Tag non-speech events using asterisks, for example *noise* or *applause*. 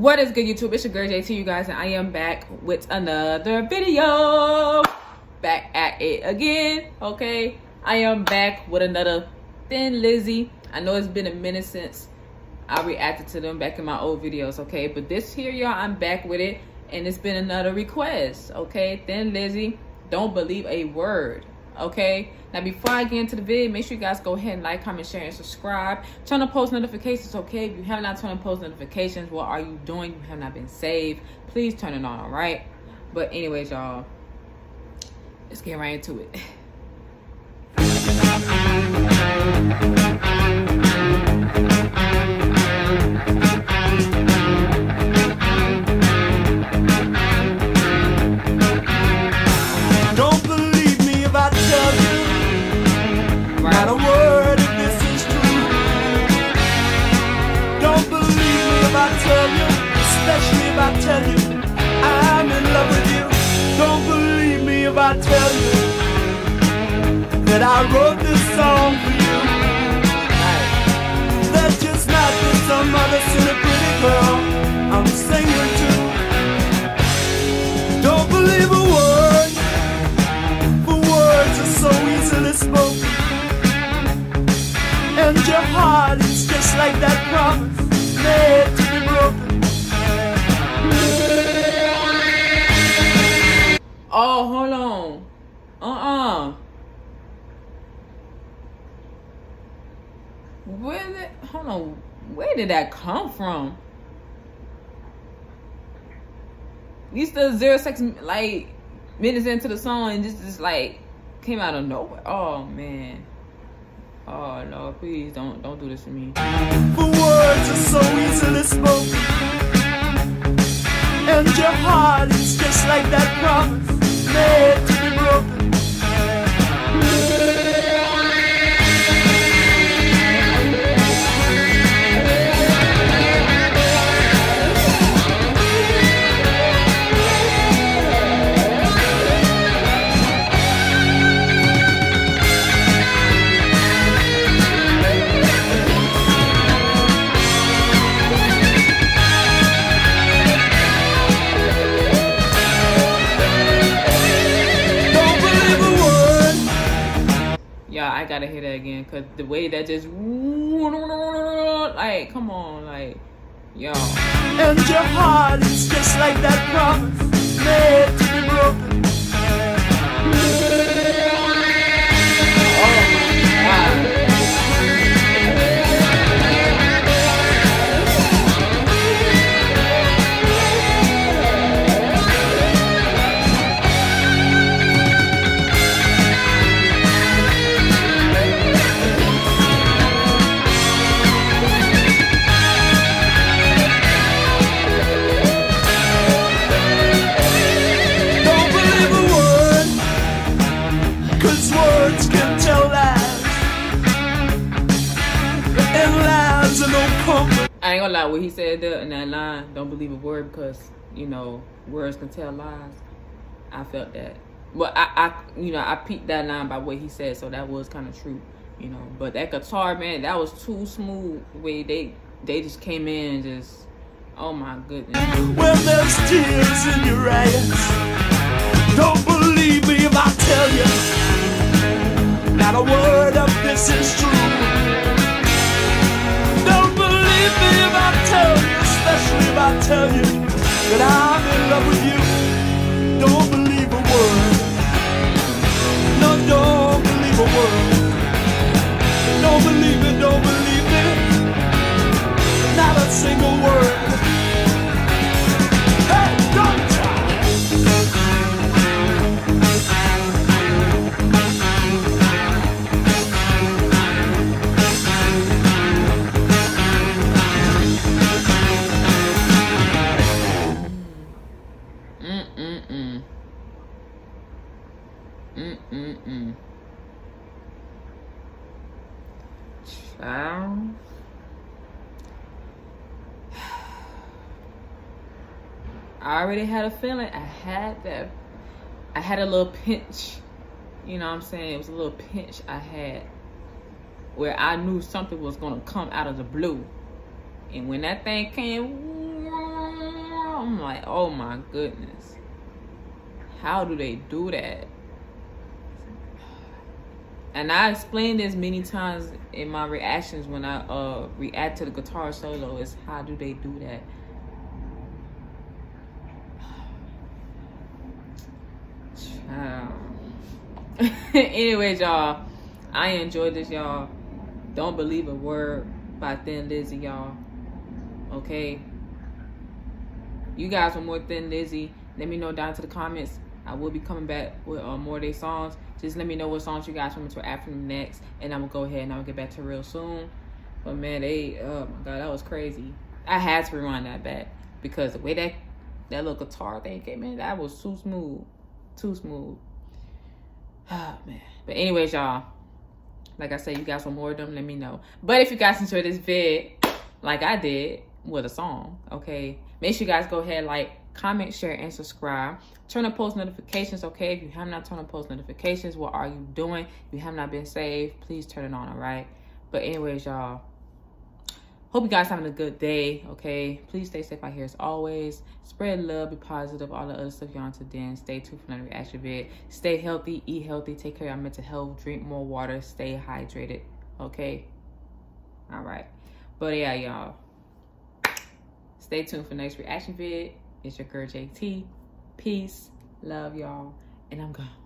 What is good, YouTube? It's your girl JT, you guys, and I am back with another video. Back at it again, okay? I am back with another Thin Lizzy. I know it's been a minute since I reacted to them back in my old videos, okay? But this here, y'all, I'm back with it, and it's been another request, okay? Thin Lizzy, don't believe a word, okay? Now, before I get into the video, make sure you guys go ahead and like, comment, share, and subscribe. Turn on post notifications, okay? If you have not turned on post notifications, what are you doing? You have not been saved. Please turn it on, all right? But anyways, y'all, let's get right into it. *laughs* tell you I'm in love with you. Don't believe me if I tell you that I wrote this song for you. Hold on. Uh-uh. Where did, hold on. Where did that come from? These the zero seconds, like, minutes into the song and just, just like, came out of nowhere. Oh, man. Oh, no, please don't, don't do this to me. For words are so easily spoken. And your heart is just like that promise made Yeah, I gotta hear that again because the way that just, like, come on, like, yo. And your heart is just like that promise made to be broken. Lie, what he said there in that line, don't believe a word because, you know, words can tell lies. I felt that. But I, I you know, I peeped that line by what he said, so that was kind of true, you know. But that guitar, man, that was too smooth. Way they they just came in and just, oh my goodness. When there's tears in your eyes. Don't believe me if I tell you. Not a word of this is true. Me if I tell you, especially if I tell you that I'm in love with you. Don't believe a word. No, don't believe a word. Mm-mm-mm. Child. *sighs* I already had a feeling. I had that. I had a little pinch. You know what I'm saying? It was a little pinch I had where I knew something was going to come out of the blue. And when that thing came, I'm like, oh my goodness. How do they do that? And I explained this many times in my reactions when I uh react to the guitar solo is how do they do that? *sighs* Anyways, y'all, I enjoyed this, y'all. Don't believe a word by Thin Lizzy, y'all. Okay. You guys want more Thin Lizzy? Let me know down to the comments. I will be coming back with uh, more of their songs. Just let me know what songs you guys want me to add from next, and I'm gonna go ahead and I'll get back to real soon. But man, they oh my god, that was crazy. I had to rewind that back because the way that that little guitar thing came in, that was too smooth, too smooth. Oh *sighs* man. But anyways, y'all, like I said, you guys want more of them, let me know. But if you guys enjoyed this vid, like I did with a song, okay, make sure you guys go ahead, like, comment, share, and subscribe. Turn on post notifications, okay? If you have not turned on post notifications, what are you doing? If you have not been saved, please turn it on, all right? But anyways, y'all, hope you guys having a good day, okay? Please stay safe out here as always. Spread love, be positive, all the other stuff y'all into then. Stay tuned for another reaction vid. Stay healthy, eat healthy, take care of your mental health, drink more water, stay hydrated, okay? All right. But yeah, y'all. Stay tuned for next reaction vid. It's your girl JT. Peace. Love y'all. And I'm gone.